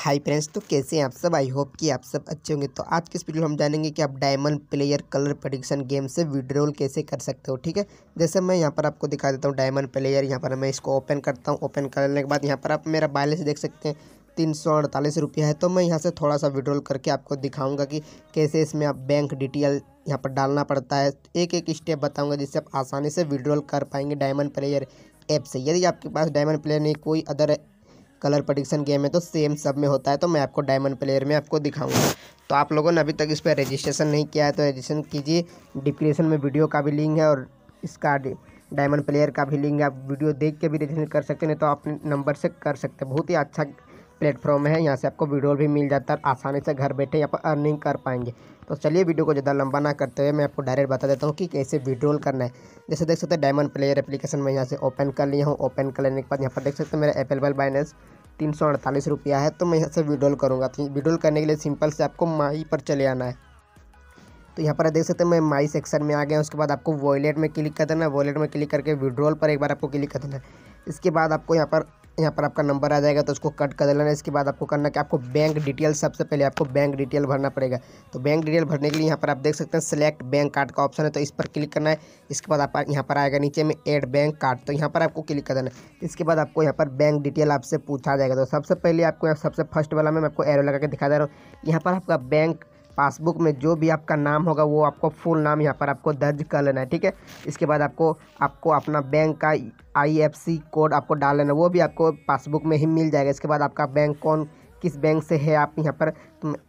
Hi friends तो कैसे हैं आप सब? आई होप कि आप सब अच्छे होंगे। तो आज के इस वीडियो में हम जानेंगे कि आप diamond player colour prediction game से विड्रोल कैसे कर सकते हो, ठीक है? जैसे मैं यहाँ पर आपको दिखा देता हूँ डायमंड प्लेयर, यहाँ पर मैं इसको ओपन करता हूँ। ओपन करने के बाद यहाँ पर आप मेरा बैलेंस देख सकते हैं, तीन सौ अड़तालीस रुपया है। तो मैं यहाँ से थोड़ा सा विड्रॉल करके आपको दिखाऊँगा कि कैसे इसमें आप बैंक डिटेल यहाँ पर डालना पड़ता है। एक एक स्टेप बताऊँगा जिससे आप आसानी से विड्रॉल कर पाएँगे डायमंड प्लेयर ऐप से। यदि आपके पास डायमंड प्लेयर नहीं, कोई अदर कलर प्रडिक्शन गेम है तो सेम सब में होता है तो मैं आपको डायमंड प्लेयर में आपको दिखाऊँगा। तो आप लोगों ने अभी तक इस पर रजिस्ट्रेशन नहीं किया है तो रजिस्ट्रेशन कीजिए। डिस्क्रिप्शन में वीडियो का भी लिंक है और इसका डायमंड प्लेयर का भी लिंक है। आप वीडियो देख के भी रजिस्ट्रेशन कर सकते हैं तो आप नंबर से कर सकते हैं। बहुत ही अच्छा प्लेटफॉर्म है, यहाँ से आपको वीडियो भी मिल जाता है आसानी से घर बैठे यहाँ पर अर्निंग कर पाएँगे। तो चलिए वीडियो को ज़्यादा लंबा ना करते हुए मैं आपको डायरेक्ट बता देता हूँ कि कैसे विड्रोल करना है। जैसे देख सकते हैं डायमंड प्लेयर एप्लीकेशन में यहाँ से ओपन कर लिया हूँ। ओपन कर लेने के बाद यहाँ पर देख सकते हैं, मेरा अवेलेबल बाइनेंस तीन सौ अड़तालीस रुपया है तो मैं यहाँ से विड्रॉल करूँगा। तो विड्रॉल करने के लिए सिंपल से आपको माई पर चले आना है। तो यहाँ पर देख सकते हैं, मैं माई सेक्शन में आ गया उसके बाद आपको वॉलेट में क्लिक कर देना है। वॉलेट में क्लिक करके विड्रॉल पर एक बार आपको क्लिक कर देना इसके बाद आपको यहाँ पर यहाँ पर आपका नंबर आ जाएगा तो उसको कट कर देना। है इसके बाद आपको करना कि आपको बैंक डिटेल सबसे पहले आपको बैंक डिटेल भरना पड़ेगा। तो बैंक डिटेल भरने के लिए यहाँ पर आप देख सकते हैं सेलेक्ट बैंक कार्ड का ऑप्शन है तो इस पर क्लिक करना है। इसके बाद आप यहाँ पर आएगा नीचे में एड बैंक कार्ड तो यहाँ पर आपको क्लिक कर देना है। इसके बाद आपको यहाँ पर बैंक डिटेल आपसे पूछा जाएगा। तो सबसे पहले आपको सबसे फ़र्स्ट वाला में आपको एरो लगा के दिखा दे रहा हूँ। यहाँ पर आपका बैंक पासबुक में जो भी आपका नाम होगा, वो आपको फुल नाम यहाँ पर आपको दर्ज कर लेना है, ठीक है? इसके बाद आपको आपको अपना बैंक का आईएफसी कोड आपको डाल लेना, वो भी आपको पासबुक में ही मिल जाएगा। इसके बाद आपका बैंक कौन, किस बैंक से है, आप यहाँ पर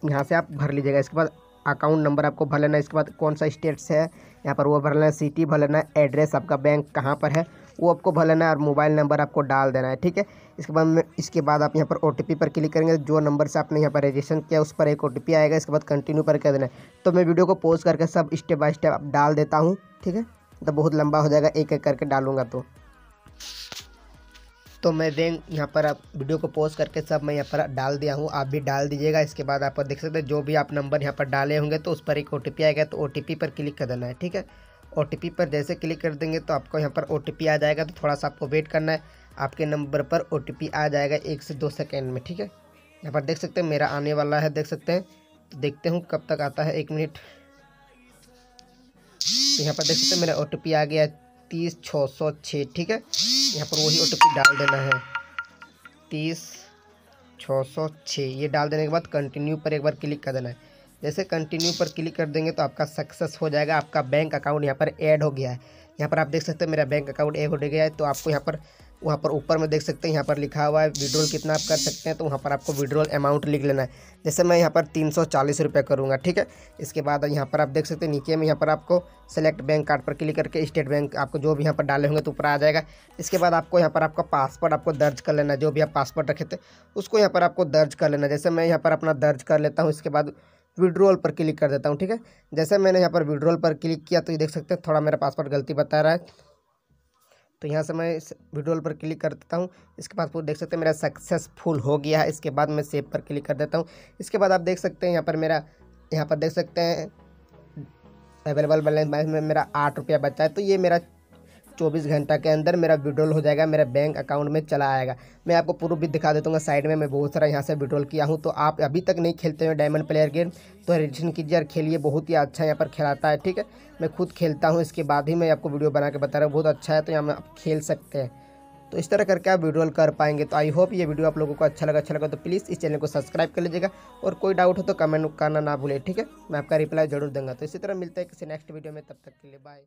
यहाँ से आप भर लीजिएगा। इसके बाद अकाउंट नंबर आपको भर लेना है। इसके बाद कौन सा स्टेट से है, यहाँ पर वो भर लेना है, सिटी भर लेना है, एड्रेस आपका बैंक कहाँ पर है वो आपको भर लेना है और मोबाइल नंबर आपको डाल देना है, ठीक है? इसके बाद में, इसके बाद आप यहाँ पर ओटीपी पर क्लिक करेंगे, जो नंबर से आपने यहाँ पर रजिस्ट्रेशन किया, उस पर एक ओटीपी आएगा, इसके बाद कंटिन्यू पर कर देना है। तो मैं वीडियो को पोस्ट करके सब स्टेप बाय स्टेप आप डाल देता हूँ, ठीक है? तो बहुत लंबा हो जाएगा, एक एक करके डालूँगा तो। तो मैं दें यहाँ पर आप वीडियो को पोस्ट करके सब मैं यहाँ पर डाल दिया हूँ, आप भी डाल दीजिएगा, इसके बाद आप देख सकते हैं, जो भी आप नंबर यहाँ पर डाले होंगे तो उस पर एक ओ आएगा तो ओटीपी पर क्लिक कर देना है, ठीक है? ओटीपी पर जैसे क्लिक कर देंगे तो आपको यहाँ पर ओटीपी आ जाएगा। तो थोड़ा सा आपको वेट करना है। आपके नंबर पर ओटीपी आ जाएगा एक से दो सेकेंड में, ठीक है? यहाँ पर देख सकते हैं, मेरा आने वाला है, देख सकते हैं। तो देखते हूँ कब तक आता है, एक मिनट तो यहाँ पर देख सकते हैं, मेरा ओटीपी आ गया तीस छः सौ छः, ठीक है? यहाँ पर वही ओटीपी डाल देना है। तीस छः सौ छः, ये डाल देने के बाद कंटिन्यू पर एक बार क्लिक कर देना है। जैसे कंटिन्यू पर क्लिक कर देंगे तो आपका सक्सेस हो जाएगा आपका बैंक अकाउंट यहाँ पर ऐड हो गया है यहाँ पर आप देख सकते हैं मेरा बैंक अकाउंट ऐड हो गया है तो आपको यहाँ पर वहाँ पर ऊपर में देख सकते हैं यहाँ पर लिखा हुआ है विड्रोल कितना आप कर सकते हैं तो वहाँ पर आपको विड्रोल अमाउंट लिख लेना है जैसे मैं यहाँ पर तीन सौ चालीस रुपये करूँगा ठीक है इसके बाद यहाँ पर आप देख सकते हैं नीचे में यहाँ पर आपको सेलेक्ट बैंक कार्ड पर क्लिक करके स्टेट बैंक आपको जो भी यहाँ पर डाले होंगे तो ऊपर आ जाएगा इसके बाद आपको यहाँ पर आपका पासवर्ड आपको दर्ज कर लेना जो भी आप पासवर्ड रखे थे उसको यहाँ पर आपको दर्ज कर लेना जैसे मैं यहाँ पर अपना दर्ज कर लेता हूँ इसके बाद विड्रोल पर क्लिक कर देता हूँ, ठीक है? जैसे मैंने यहाँ पर विड्रोल पर क्लिक किया तो ये देख सकते हैं, थोड़ा मेरा पासवर्ड गलती बता रहा है। तो यहाँ से मैं इस विड्रोल पर क्लिक कर देता हूँ। इसके बाद देख सकते हैं, मेरा सक्सेसफुल हो गया है। इसके बाद मैं सेव पर क्लिक कर देता हूँ। इसके बाद आप देख सकते हैं, यहाँ पर मेरा, यहाँ पर देख सकते हैं अवेलेबल बैलेंस में मेरा आठ रुपया बचा है। तो ये मेरा चौबीस घंटा के अंदर मेरा विड्रॉल हो जाएगा, मेरा बैंक अकाउंट में चला आएगा। मैं आपको प्रूफ भी दिखा देता हूँ साइड में मैं बहुत सारा यहाँ से विड्रॉल किया हूँ। तो आप अभी तक नहीं खेलते हैं डायमंड प्लेयर गेम तो रजिस्ट्रेशन कीजिए और खेलिए, बहुत ही अच्छा यहाँ पर खिलाता है, ठीक है? मैं खुद खेलता हूँ, इसके बाद ही मैं आपको वीडियो बना के बता रहा हूँ, बहुत अच्छा है तो यहाँ आप खेल सकते हैं। तो इस तरह करके आप विड्रॉल कर पाएँगे। तो आई होप ये वीडियो आप लोगों को अच्छा लगा अच्छा लगा तो प्लीज़ इस चैनल को सब्सक्राइब कर लीजिएगा और कोई डाउट हो तो कमेंट करना ना भूले, ठीक है? मैं आपका रिप्लाई ज़रूर दूँगा। तो इसी तरह मिलता है किसी नेक्स्ट वीडियो में, तब तक के लिए बाय